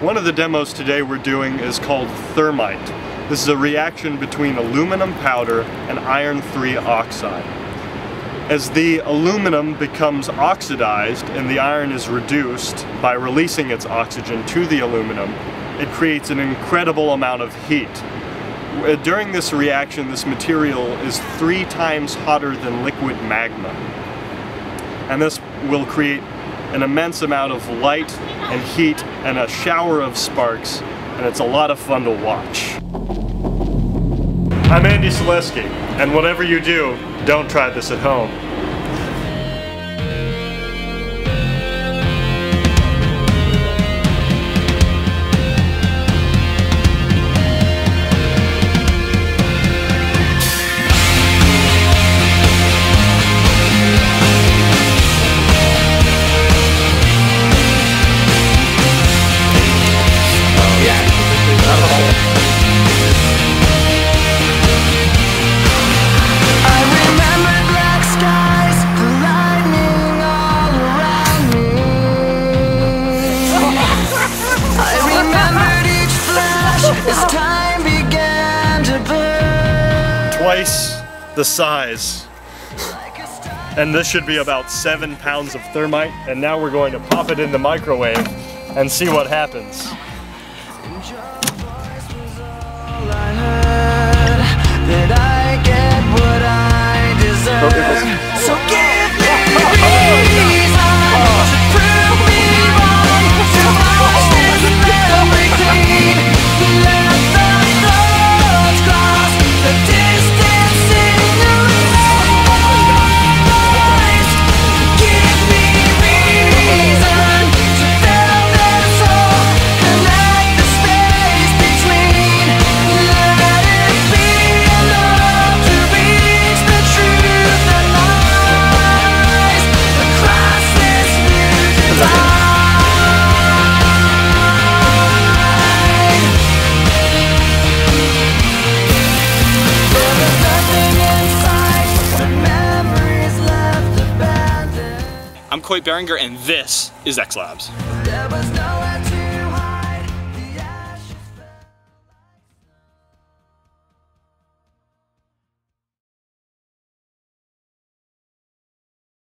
One of the demos today we're doing is called thermite. This is a reaction between aluminum powder and iron 3 oxide. As the aluminum becomes oxidized and the iron is reduced by releasing its oxygen to the aluminum, it creates an incredible amount of heat. Uh, during this reaction, this material is three times hotter than liquid magma. And this will create an immense amount of light and heat and a shower of sparks, and it's a lot of fun to watch. I'm Andy Selesky, and whatever you do, don't try this at home. Twice the size. And this should be about seven pounds of thermite. And now we're going to pop it in the microwave and see what happens. I'm Coit Beringer, and this is X Labs.